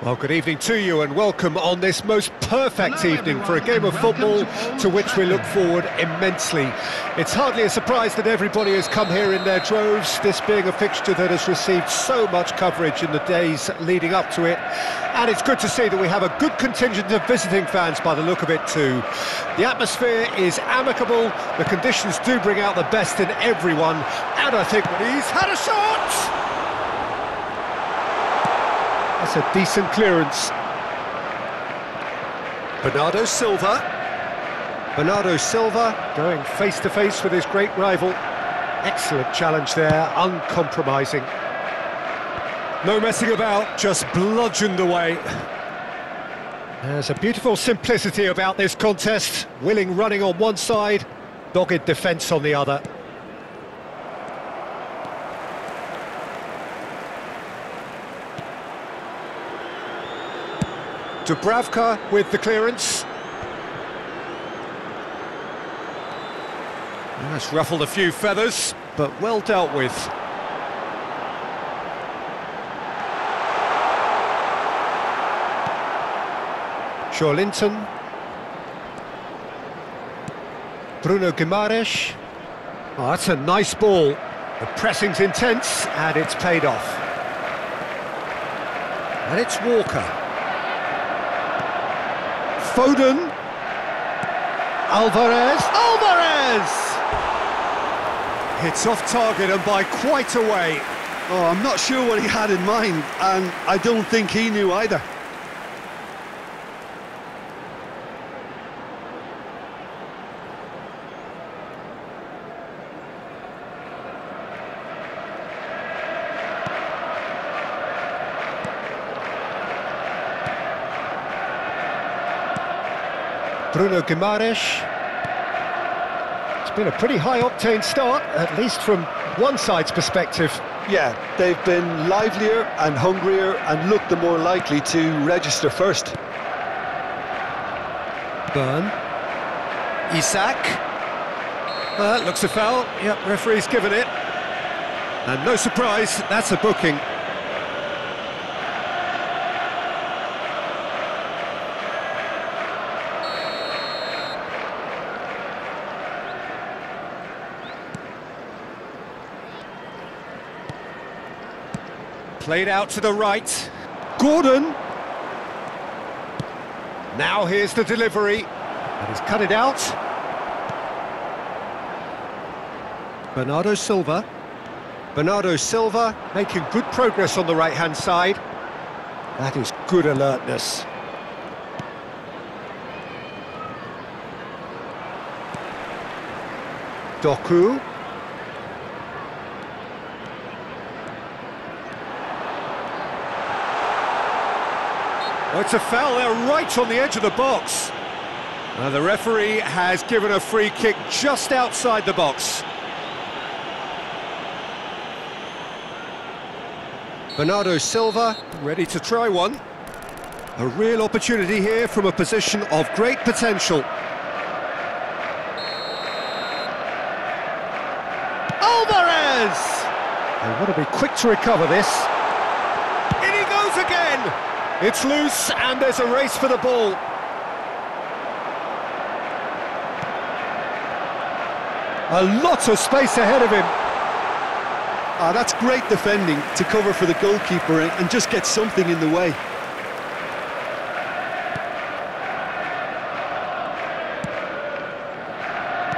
Well, good evening to you and welcome on this most perfect evening for a game of football to which we look forward immensely. It's hardly a surprise that everybody has come here in their droves, this being a fixture that has received so much coverage in the days leading up to it. And it's good to see that we have a good contingent of visiting fans by the look of it too. The atmosphere is amicable, the conditions do bring out the best in everyone, and I think he's had a shot! That's a decent clearance. Bernardo Silva. Bernardo Silva going face-to-face with his great rival. Excellent challenge there, uncompromising. No messing about, just bludgeoned away. There's a beautiful simplicity about this contest. Willing running on one side, dogged defence on the other. Dubravka with the clearance. That's ruffled a few feathers, but well dealt with. Joelinton. Bruno Guimaraes. Oh, that's a nice ball. The pressing's intense, and it's paid off. And it's Walker. Foden. Alvarez. Alvarez! Hits off target and by quite a way. Oh, I'm not sure what he had in mind, and I don't think he knew either. Bruno Guimaraes. It's been a pretty high-octane start, at least from one side's perspective. Yeah, they've been livelier and hungrier and looked the more likely to register first. Burn. Isak. Uh, looks a foul. Yep, referee's given it. And no surprise, that's a booking. Played out to the right. Gordon. Now here's the delivery. And he's cut it out. Bernardo Silva. Bernardo Silva making good progress on the right-hand side. That is good alertness. Doku. Oh, it's a foul there right on the edge of the box. And the referee has given a free kick just outside the box. Bernardo Silva ready to try one. A real opportunity here from a position of great potential. Alvarez! They want to be quick to recover this. In he goes again! It's loose and there's a race for the ball. A lot of space ahead of him. Ah, that's great defending to cover for the goalkeeper and, just get something in the way.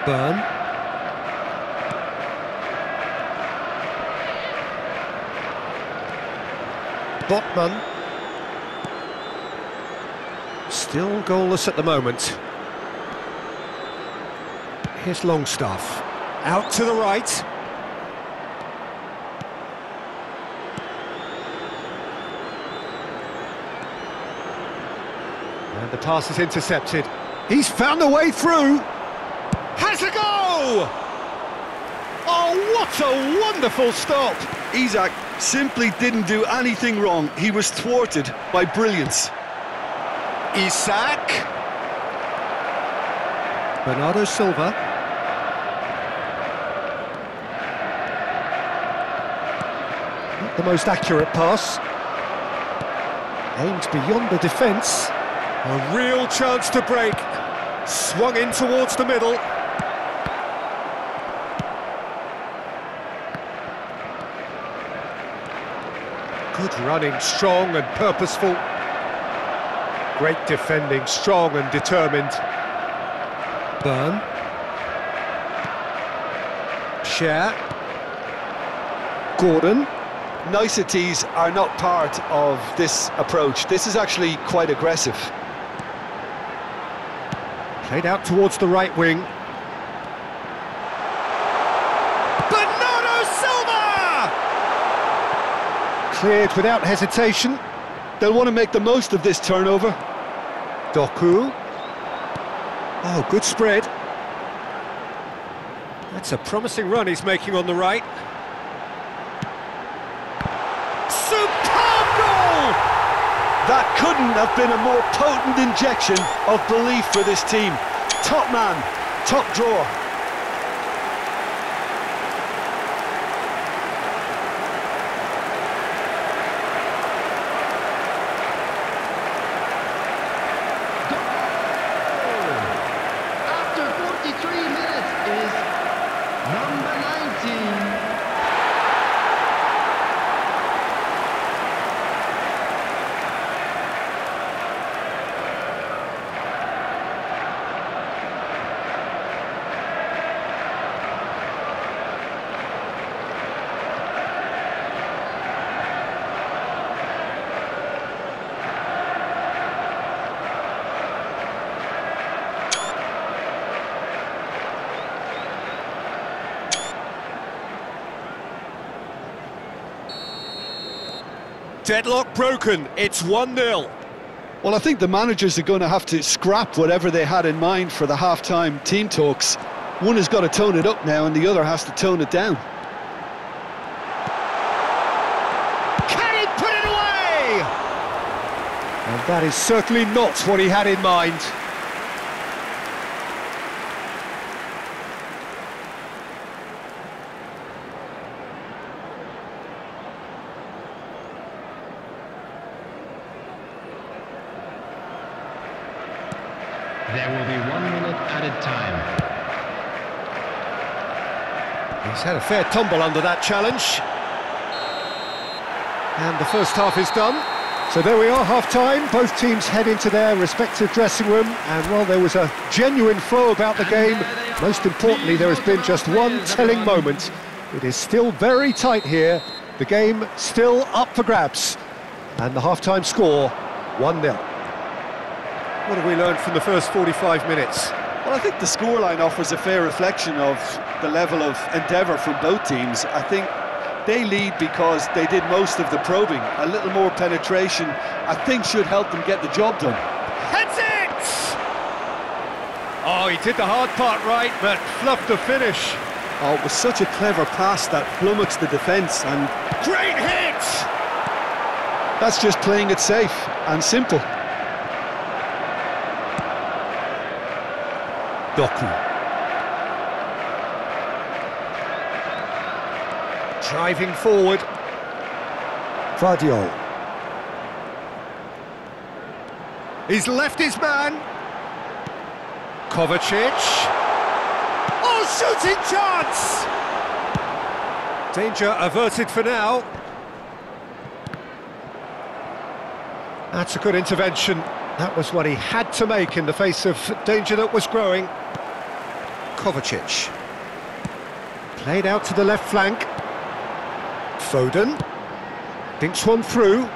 Burn. Botman. Still goalless at the moment. Here's Longstaff. Out to the right. And the pass is intercepted. He's found a way through. Has a go! Oh, what a wonderful stop! Isak simply didn't do anything wrong. He was thwarted by brilliance. Isak. Bernardo Silva. Not the most accurate pass. Aimed beyond the defence. A real chance to break. Swung in towards the middle. Good running, strong and purposeful. Great defending, strong and determined. Burn. Schär. Gordon. Niceties are not part of this approach. This is actually quite aggressive. Played out towards the right wing. Bernardo Silva! Cleared without hesitation. They'll want to make the most of this turnover. Doku. Oh, good spread. That's a promising run he's making on the right. Superb goal! That couldn't have been a more potent injection of belief for this team. Top man, top drawer. Deadlock broken, it's 1-0. Well, I think the managers are going to have to scrap whatever they had in mind for the half-time team talks. One has got to tone it up now and the other has to tone it down. Can he put it away? And that is certainly not what he had in mind. There will be one minute time. He's had a fair tumble under that challenge. And the first half is done. So there we are, half-time. Both teams head into their respective dressing room. And while there was a genuine flow about the game, most importantly, there has been just one telling moment. It is still very tight here. The game still up for grabs. And the half-time score, 1-0. What have we learned from the first 45 minutes? Well, I think the scoreline offers a fair reflection of the level of endeavour from both teams. I think they lead because they did most of the probing. A little more penetration, I think, should help them get the job done. Heads it! Oh, he did the hard part right, but fluffed the finish. Oh, it was such a clever pass that flummoxed the defence, and Great hit! that's just playing it safe and simple. Doku. Driving forward. Gvardiol. He's left his man. Kovacic. Oh, shooting chance! Danger averted for now. That's a good intervention. That was what he had to make in the face of danger that was growing. Kovacic. Played out to the left flank. Foden. Dinks one through.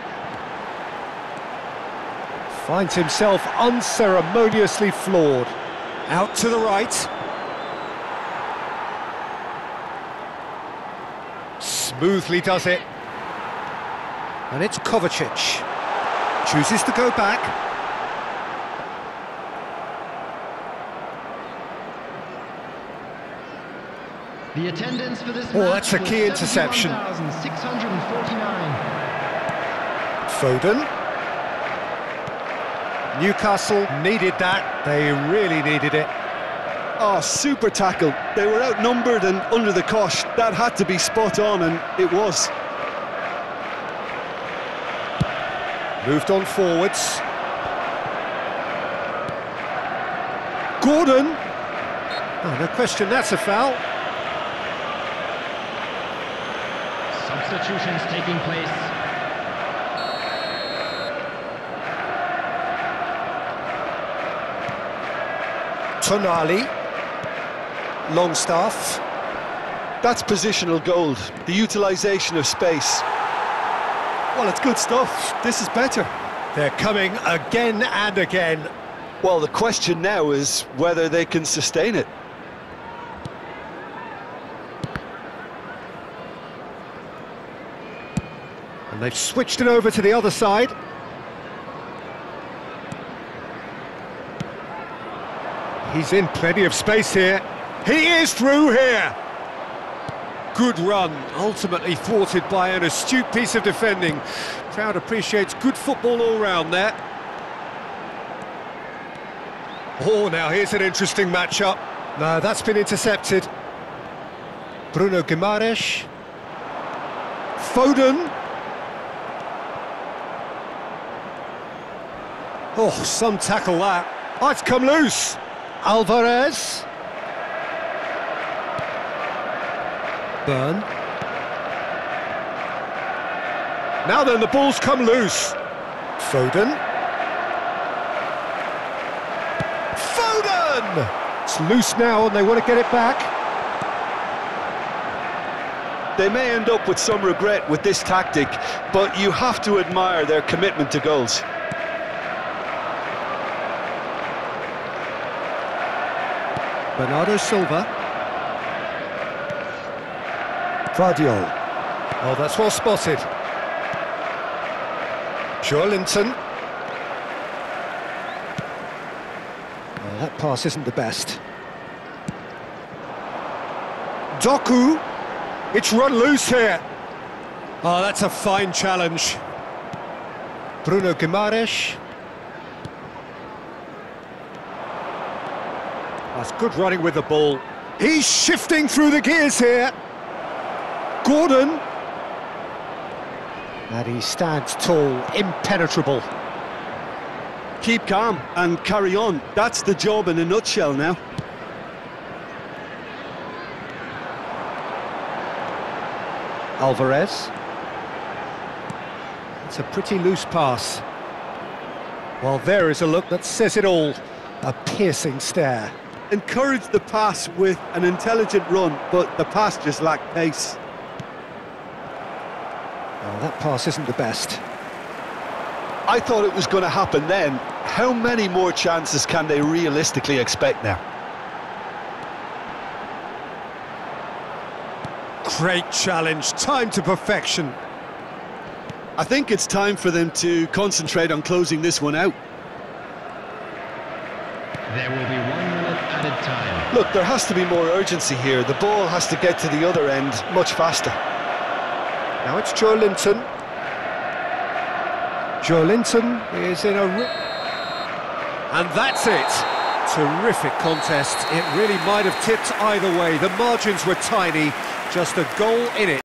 Finds himself unceremoniously floored. Out to the right. Smoothly does it. And it's Kovacic. Chooses to go back. The attendance for this Oh, that's a key interception. Foden. Newcastle needed that. They really needed it. Oh, super tackle. They were outnumbered and under the cosh. That had to be spot on, and it was. Moved on forwards. Gordon! Oh, no question, that's a foul. Substitutions taking place. Tonali. Longstaff. That's positional gold, the utilisation of space. Well, it's good stuff. This is better. They're coming again and again. Well, the question now is whether they can sustain it. And they've switched it over to the other side. He's in plenty of space here. He is through here. Good run, ultimately thwarted by an astute piece of defending. Crowd appreciates good football all round there. Oh, now here's an interesting matchup. No, that's been intercepted. Bruno Guimaraes. Foden. Oh, some tackle that. It's come loose. Alvarez. Burn. Now then, the ball's come loose. Foden. Foden! It's loose now and they want to get it back. They may end up with some regret with this tactic, but you have to admire their commitment to goals. Bernardo Silva. Gvardiol. Oh, that's well spotted. Joelinton. Oh, that pass isn't the best. Doku. It's run loose here. Oh, that's a fine challenge. Bruno Guimaraes. That's good running with the ball. He's shifting through the gears here. Gordon. And he stands tall, impenetrable. Keep calm and carry on. That's the job in a nutshell now. Alvarez. It's a pretty loose pass. Well, there is a look that says it all. A piercing stare. Encourage the pass with an intelligent run, but the pass just lacked pace. Oh, that pass isn't the best. I thought it was going to happen then. How many more chances can they realistically expect now? Great challenge, time to perfection. I think it's time for them to concentrate on closing this one out. There will be one minute added time. Look, there has to be more urgency here. The ball has to get to the other end much faster. Now it's Joelinton. Joelinton is in a... And that's it. Terrific contest. It really might have tipped either way. The margins were tiny. Just a goal in it.